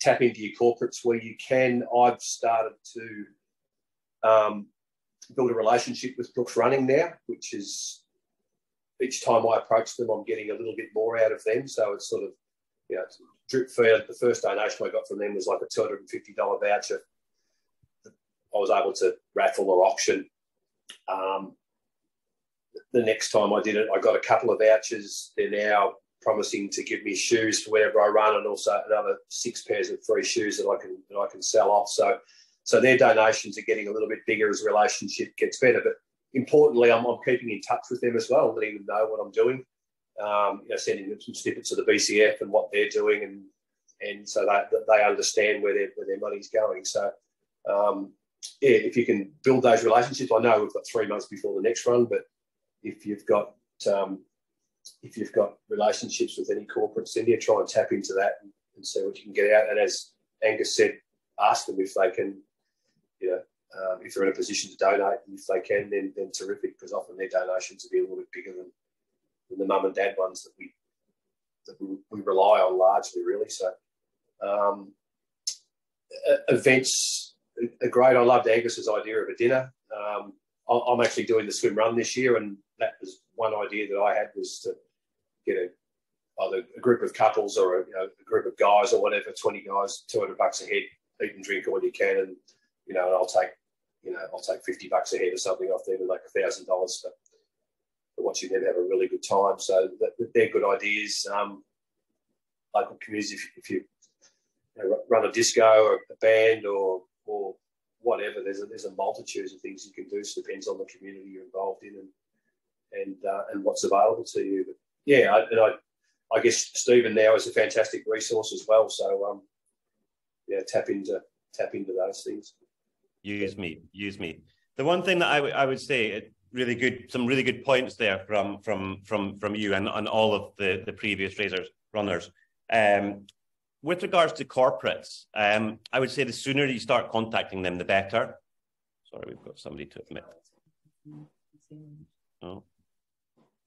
tap into your corporates where you can. I've started to um, build a relationship with Brooks Running now, which is each time I approach them, I'm getting a little bit more out of them. So it's sort of, you know, drip feed. The first donation I got from them was like a $250 voucher. I was able to raffle or auction. Um, the next time I did it, I got a couple of vouchers. They're now promising to give me shoes for wherever I run, and also another six pairs of free shoes that I can that I can sell off. So, so their donations are getting a little bit bigger as relationship gets better. But importantly, I'm, I'm keeping in touch with them as well, letting them know what I'm doing. Um, you know, sending them some snippets of the BCF and what they're doing, and and so that, that they understand where their where their money's going. So, um, yeah, if you can build those relationships, I know we've got three months before the next run, but if you've got um, if you've got relationships with any corporates in here, try and tap into that and, and, see what you can get out. And as Angus said, ask them if they can, you know, um, if they're in a position to donate, and if they can, then then terrific, because often their donations will be a little bit bigger than the mum and dad ones that we that we, rely on largely, really. So um, events are great. I loved Angus's idea of a dinner. Um, I'm actually doing the swim run this year, and that was one idea that I had was to get a either a group of couples or a, you know, a group of guys or whatever, 20 guys, 200 bucks a head, eat and drink all you can. And, you know, and I'll take, you know, I'll take 50 bucks a head or something off them and like a thousand dollars for watching them have a really good time. So they're good ideas. Um, local communities, if, if you, you know, run a disco or a band or, or whatever, there's a, there's a multitude of things you can do. So it depends on the community you're involved in and, and uh, and what's available to you. But yeah, I, and I I guess Stephen now is a fantastic resource as well. So um, yeah, tap into tap into those things. Use me, use me. The one thing that I, w- I would say, really good, some really good points there from from from from you and, and all of the the previous razors runners. Um, with regards to corporates, um, I would say the sooner you start contacting them, the better. Sorry, we've got somebody to admit. Oh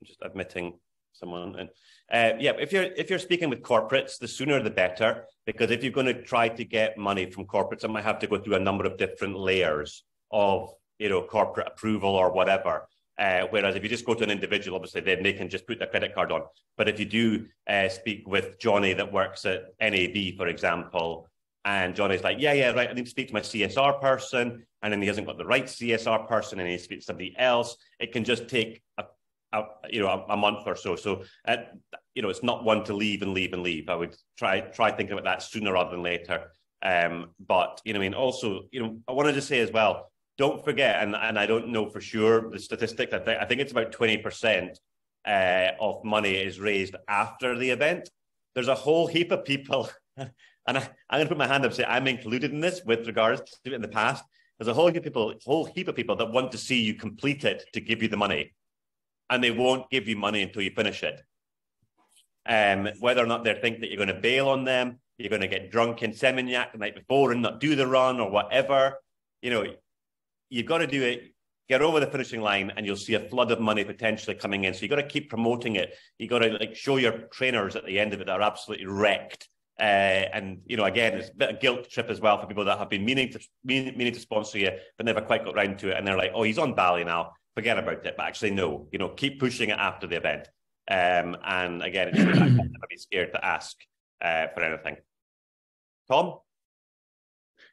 just admitting someone. And uh, yeah, if you're if you're speaking with corporates, the sooner the better, because if you're going to try to get money from corporates, it might have to go through a number of different layers of you know corporate approval or whatever. Uh, whereas if you just go to an individual, obviously then they can just put their credit card on. But if you do uh, speak with Johnny that works at NAB, for example, and Johnny's like, yeah, yeah, right, I need to speak to my CSR person, and then he hasn't got the right CSR person, and he speaks to somebody else, it can just take a a, you know a, a, month or so. So uh, you know it's not one to leave and leave and leave. I would try try thinking about that sooner rather than later. Um, but you know, I mean, also, you know, I wanted to say as well, don't forget, and, and I don't know for sure the statistic. I think I think it's about twenty percent uh, of money is raised after the event. There's a whole heap of people, and I, am going to put my hand up and say I'm included in this with regards to it in the past. There's a whole heap of people, whole heap of people that want to see you complete it to give you the money and they won't give you money until you finish it. Um, whether or not they think that you're going to bail on them, you're going to get drunk in Seminyak the night before and not do the run or whatever, you know, you've got to do it. Get over the finishing line, and you'll see a flood of money potentially coming in. So you've got to keep promoting it. You've got to like show your trainers at the end of it that are absolutely wrecked. Uh, and you know, again, it's a bit of guilt trip as well for people that have been meaning to meaning, meaning to sponsor you, but never quite got round to it. And they're like, "Oh, he's on Bali now forget about it. But actually, no, you know, keep pushing it after the event. Um, and again, it's never be scared to ask uh, for anything. Tom?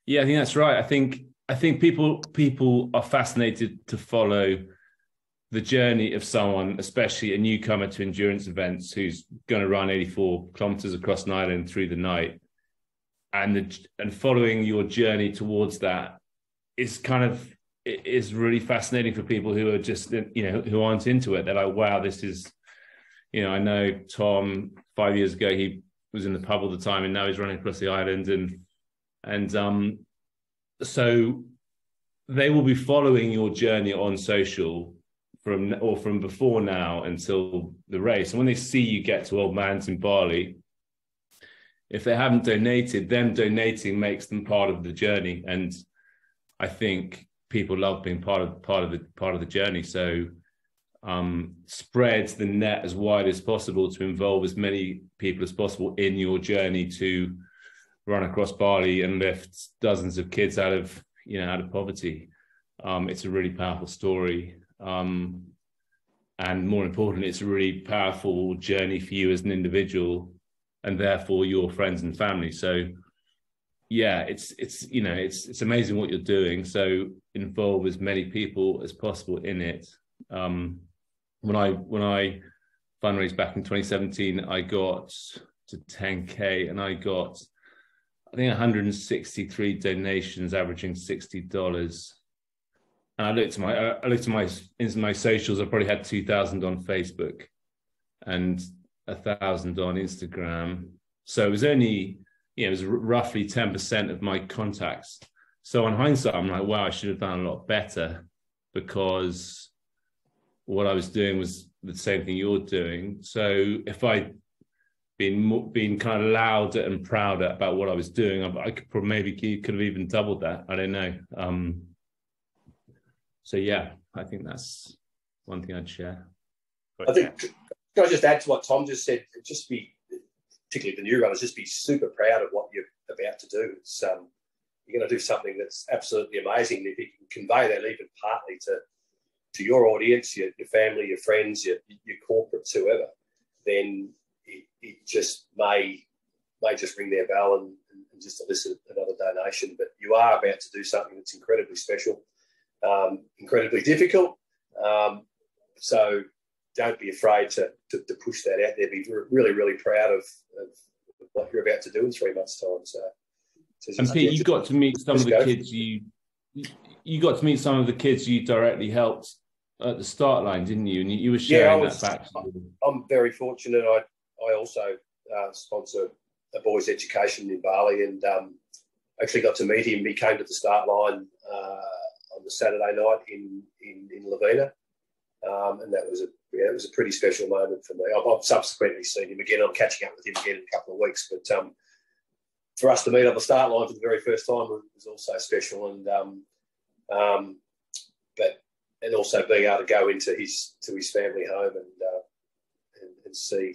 Yeah, I think that's right. I think I think people people are fascinated to follow the journey of someone, especially a newcomer to endurance events, who's going to run 84 kilometers across an island through the night, and the, and following your journey towards that is kind of is really fascinating for people who are just you know who aren't into it. They're like, wow, this is, you know, I know Tom five years ago he was in the pub all the time, and now he's running across the island, and and um, so they will be following your journey on social from or from before now until the race. And when they see you get to Old Man's in Bali, if they haven't donated, them donating makes them part of the journey. And I think people love being part of part of the part of the journey. So um, spread the net as wide as possible to involve as many people as possible in your journey to run across Bali and lift dozens of kids out of you know out of poverty. Um, it's a really powerful story, um, and more importantly, it's a really powerful journey for you as an individual, and therefore your friends and family. So, yeah, it's it's you know it's it's amazing what you're doing. So involve as many people as possible in it. Um, when I when I fundraised back in 2017, I got to 10k, and I got I think 163 donations, averaging sixty dollars. And I looked at my I looked at my into my socials. I probably had 2,000 on Facebook, and a thousand on Instagram. So it was only you know it was roughly 10% of my contacts. So on hindsight, I'm like, wow, I should have done a lot better because what I was doing was the same thing you're doing. So if I'd been more, been kind of louder and prouder about what I was doing, I, I could probably maybe could have even doubled that. I don't know. Um, so yeah, I think that's one thing I'd share. I think can I just add to what Tom just said? Just be particularly the new runners, just be super proud of what you're about to do. It's um, you're going to do something that's absolutely amazing. If you can convey that even partly to to your audience, your, your family, your friends, your, your corporates, whoever, then it, it, just may may just ring their bell and, and, just elicit another donation. But you are about to do something that's incredibly special, um, incredibly difficult. Um, so don't be afraid to, to, to, push that out there. Be really, really proud of, of, what you're about to do in three months' time. So, and Pete, you got to meet some of the go. kids you you got to meet some of the kids you directly helped at the start line, didn't you? And you were sharing yeah, was, that back. I'm very fortunate. I I also uh, sponsor a boys' education in Bali, and um, actually got to meet him. He came to the start line uh, on the Saturday night in in, in Lovina, um, and that was a yeah, it was a pretty special moment for me. I've, I've, subsequently seen him again. I'm catching up with him again in a couple of weeks, but um, for us to meet on the start line for the very first time was also special. And um, um, but and also being able to go into his to his family home and uh, and, and, see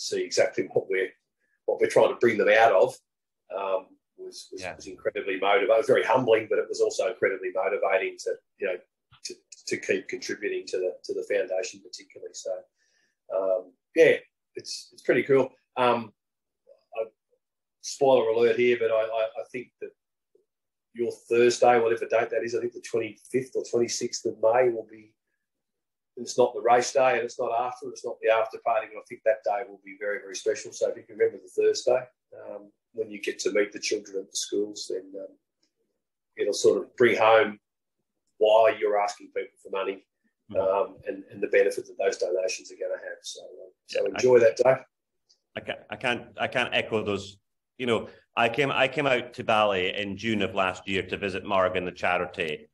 see exactly what we're what we're trying to bring them out of um, was was, yeah. was incredibly motivating. It was very humbling, but it was also incredibly motivating to you know to, to keep contributing to the to the foundation particularly. So um, yeah, it's it's pretty cool. Um, I, spoiler alert here, but I, I, I think that your Thursday, whatever date that is, I think the 25th or 26th of May will be. It's not the race day and it's not after, it's not the after party, but I think that day will be very, very special. So if you can remember the Thursday, um, when you get to meet the children at the schools, then um, it'll sort of bring home why you're asking people for money mm. um, and, and the benefit that those donations are going to have. So, uh, so enjoy I, that day. I can't, I can't, I can't echo those. You know, I came, I came out to Bali in June of last year to visit Marg and the charity,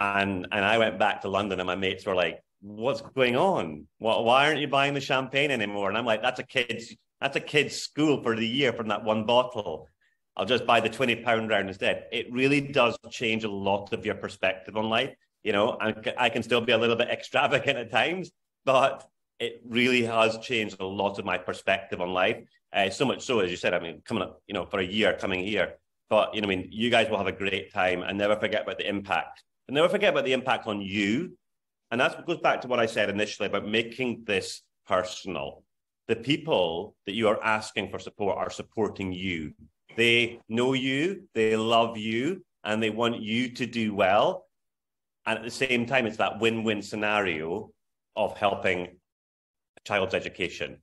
and and I went back to London, and my mates were like, "What's going on? What, why aren't you buying the champagne anymore?" And I'm like, "That's a kid's, that's a kid's school for the year from that one bottle." I'll just buy the 20 pound round instead. It really does change a lot of your perspective on life. You know, I, I can still be a little bit extravagant at times, but it really has changed a lot of my perspective on life. Uh, so much so, as you said, I mean, coming up, you know, for a year coming here. But, you know, I mean, you guys will have a great time and never forget about the impact. And never forget about the impact on you. And that goes back to what I said initially about making this personal. The people that you are asking for support are supporting you. They know you, they love you, and they want you to do well. and at the same time, it's that win-win scenario of helping a child's education,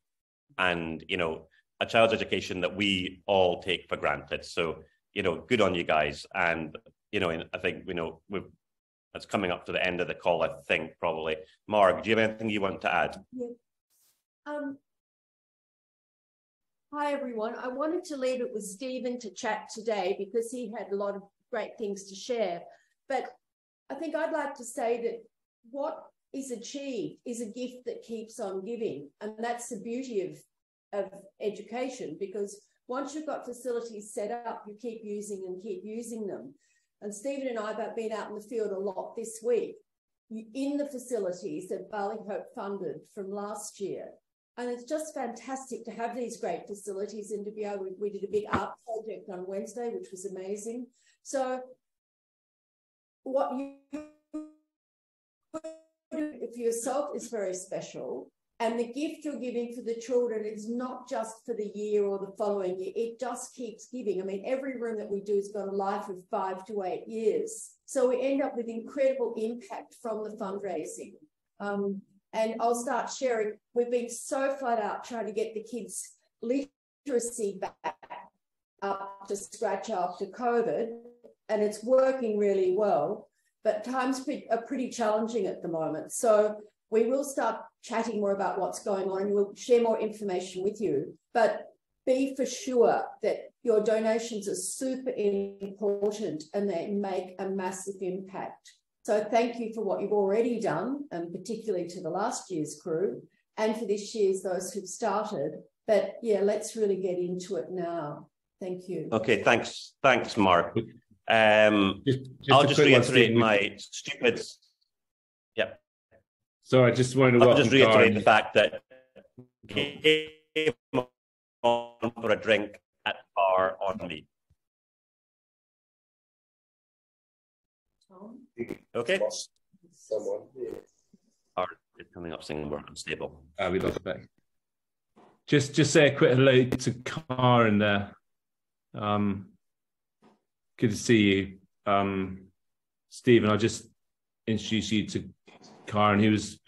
and you know, a child's education that we all take for granted. So, you know, good on you guys, and you know, I think you know we've it's coming up to the end of the call, I think, probably. Marg, do you have anything you want to add? Yeah. Um, hi, everyone. I wanted to leave it with Stephen to chat today because he had a lot of great things to share. But I think I'd like to say that what is achieved is a gift that keeps on giving. And that's the beauty of, of education because once you've got facilities set up, you keep using and keep using them. And Stephen and I have been out in the field a lot this week in the facilities that Bali Hope funded from last year. And it's just fantastic to have these great facilities and to be able, we did a big art project on Wednesday, which was amazing. So what you do for yourself is very special. And the gift you're giving for the children is not just for the year or the following year, it just keeps giving. I mean, every room that we do has got a life of five to eight years. So we end up with incredible impact from the fundraising. Um, and I'll start sharing. We've been so flat out trying to get the kids' literacy back up to scratch after COVID, and it's working really well. But times are pretty challenging at the moment. So we will start chatting more about what's going on and we'll share more information with you. But be for sure that your donations are super important and they make a massive impact. So thank you for what you've already done, and particularly to the last year's crew, and for this year's those who've started. But yeah, let's really get into it now. Thank you. Okay, thanks, thanks, Marg. Um, just, just I'll just reiterate my stupid. So I just wanted to I'll just reiterate the fact that came on for a drink at bar on me. Okay. Someone. Or coming up saying we're unstable. Uh, we lost back. Just just say a quick hello to Karen there. Um, good to see you. Um, Stephen, I'll just introduce you to Karen, he was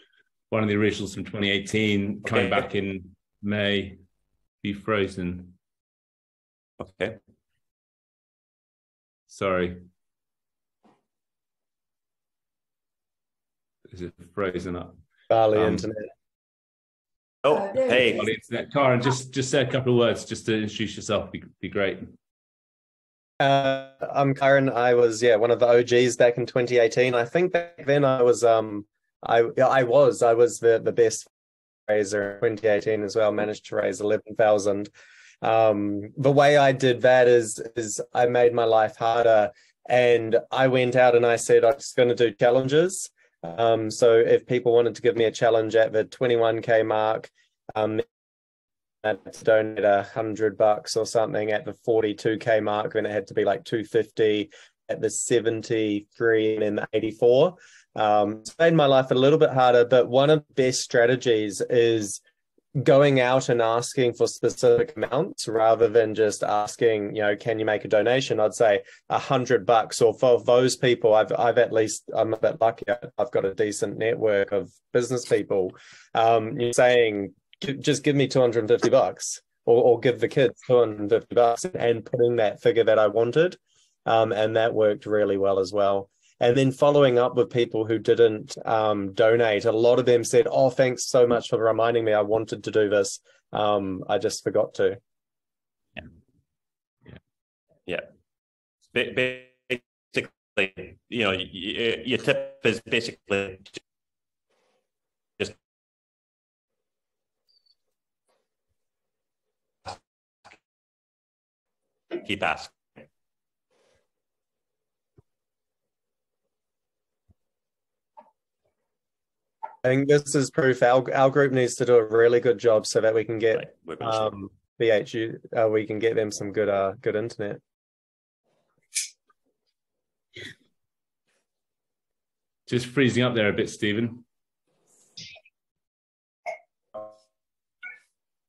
one of the originals from 2018, coming back in May, be frozen. Okay. Sorry. Is it frozen up? Bali um, internet. Oh, uh, hey. Bali internet. Karen, just just say a couple of words just to introduce yourself. Be, be great. Uh, I'm Karen. I was yeah one of the OGs back in 2018. I think back then I was um I I was I was the the best raiser in 2018 as well. Managed to raise 11,000. Um, the way I did that is is I made my life harder, and I went out and I said I'm going to do challenges. Um, so if people wanted to give me a challenge at the 21k mark, um, to donate a hundred bucks or something at the 42k mark, and it had to be like 250 at the 73 and then the 84. Um, it's made my life a little bit harder, but one of the best strategies is going out and asking for specific amounts rather than just asking, you know, can you make a donation? I'd say a hundred bucks, or for those people, I've I've at least I'm a bit lucky. I've got a decent network of business people. Um, you're saying just give me 250 bucks or, or give the kids 250 bucks and putting that figure that I wanted. Um, and that worked really well as well. And then following up with people who didn't um, donate, a lot of them said, Oh, thanks so much for reminding me. I wanted to do this. Um, I just forgot to. Yeah. Yeah. yeah. Basically, you know, your tip is basically just keep asking. I think this is proof our, our group needs to do a really good job so that we can get right. um, BHU, uh, we can get them some good uh, good internet. Just freezing up there a bit, Stephen.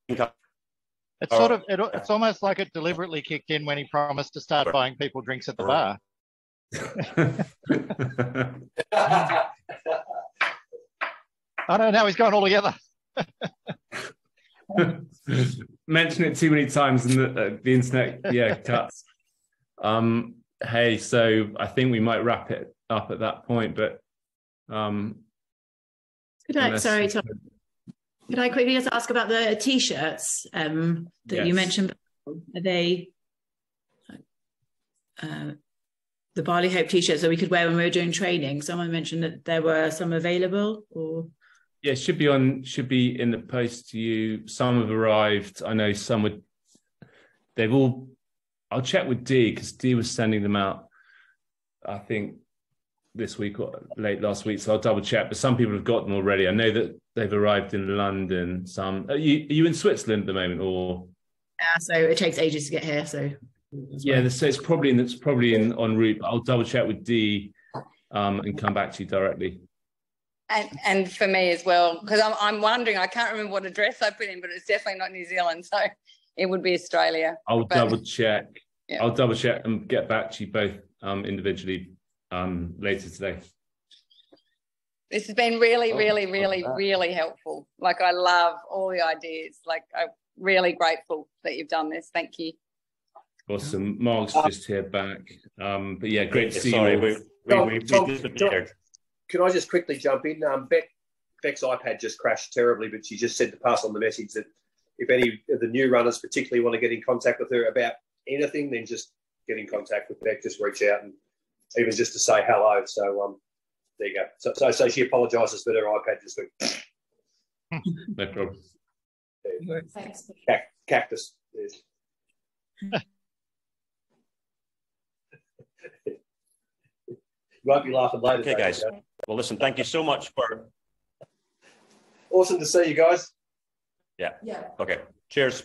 It's sort of it, it's almost like it deliberately kicked in when he promised to start buying people drinks at the bar. I don't know how he's going all together. Mention it too many times and the, uh, the internet, yeah, cuts. Um, hey, so I think we might wrap it up at that point, but um, Could I, sorry, Tom, could I quickly just ask about the t-shirts um, that you mentioned? Are they uh, the Bali Hope t-shirts that we could wear when we were doing training? Someone mentioned that there were some available, or Yeah, it should be on. Should be in the post to you. Some have arrived. I know some would. They've all. I'll check with D because D was sending them out. I think this week or late last week. So I'll double check. But some people have got them already. I know that they've arrived in London. Some. Are you, are you in Switzerland at the moment, or? uh, so it takes ages to get here. So Yeah, so it's probably in. It's probably in en route. But I'll double check with D, um, and come back to you directly. And, and for me as well, because I'm, I'm wondering, I can't remember what address I put in, but it's definitely not New Zealand. So it would be Australia. I'll But- double check. Yeah. I'll double check and get back to you both um, individually um, later today. This has been really, Oh, really, really, that. really helpful. Like I love all the ideas. Like I'm really grateful that you've done this. Thank you. Awesome. Mark's just here back. Um, but yeah, great to see Sorry, you. all. we, we, Tom, we, Tom, we disappeared. Can I just quickly jump in? Um, Beck, Beck's iPad just crashed terribly, but she just said to pass on the message that if any of the new runners particularly want to get in contact with her about anything, then just get in contact with Beck. Just reach out and even just to say hello. So um, there you go. So, so, so she apologises that her iPad just went No problem. Thanks. cac- cactus. Yes. you won't be laughing later. Okay, Dave. guys. Well, listen, thank you so much for. Awesome to see you guys. Yeah. Yeah. Okay. Cheers.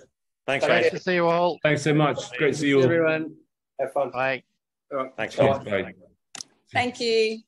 Thanks, Thank guys. Nice to see you all. Thanks so much. Great to see you all. everyone. Have fun. Bye. All right. Thanks, Cheers. guys. Bye. Thank you.